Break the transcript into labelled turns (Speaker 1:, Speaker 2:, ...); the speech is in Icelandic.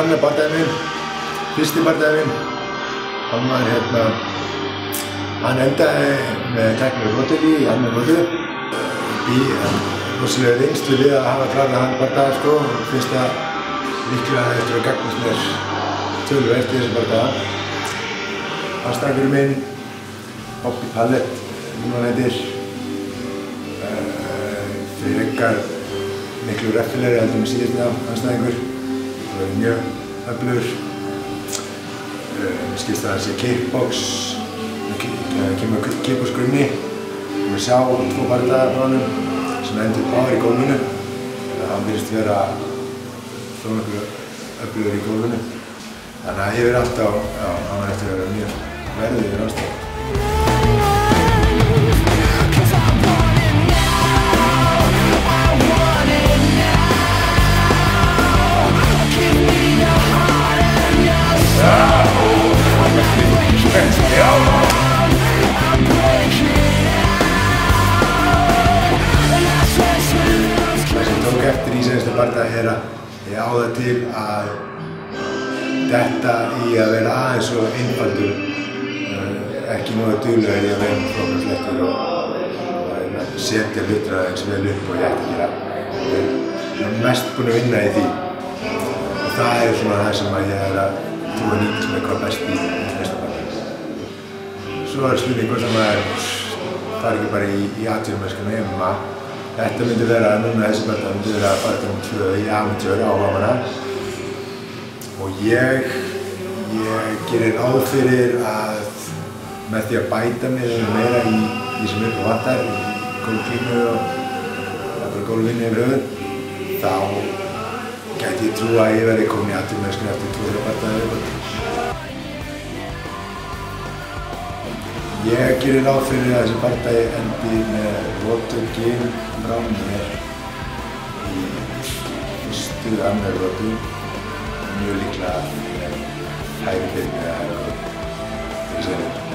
Speaker 1: annar bardaginn minn, fyrsti bardaginn minn. Hann var hérna, hann endaði með teknilega brotiði í annar brotiði. Bí, rosalega reynslu við að hafa klarað hann bardaga sko og finnst það líklega eftir að gagnast mér tölvert í þessu bardaga. Aðstæðurinn minn, Bobby Pallett, núna heitir, uh, fyrir ykkar miklu reffilegri heldur með síðast anstæðingur. Það er mjög öflugur. Uh, skilst það að sé kickbox, kemur kickbox-grunni. Við sjá tvo bardaga frá honum sem endur báðir í gólfinu. Hann virðist vera þó nokkuð öflugur í gólfinu. Þannig að ég verði alltaf, já, hann er eftir að vera mjög verðið í ráðstæðu. Tók eftir í senstu barndag er að ég á það til að detta í að vera aðeins og einfaldur uh, ekki nógu duglega í að vera flóknarflettur og, og hérna, setja hlutra eins vel upp og ég ætti að gera. Ég er mest búinn að vinna í því og það er svona það sem að ég er að trúa nýtt með hvað best í næsta barndag. Svo er spurningur sem að það er ekki bara í, í atvinnumennskuna heima Þetta myndi vera, núna þessi barndag myndi vera að fara um tvö í amatör áhugamanna og ég, ég gerir ráð fyrir að með því að bæta mig meira í því sem á vantar, í gólfklínu og bara gólfinni yfir höfun, þá gæti ég trú að ég verði komin í atvinnumennskuna eftir tvo-þrjá barndagar viðbót. Ég gerir ráð fyrir að þessi bardagi endi með Rotur Gin Brown mér í fyrstu annar rotu mjög líklega með hægri byrni eða hægri byrni.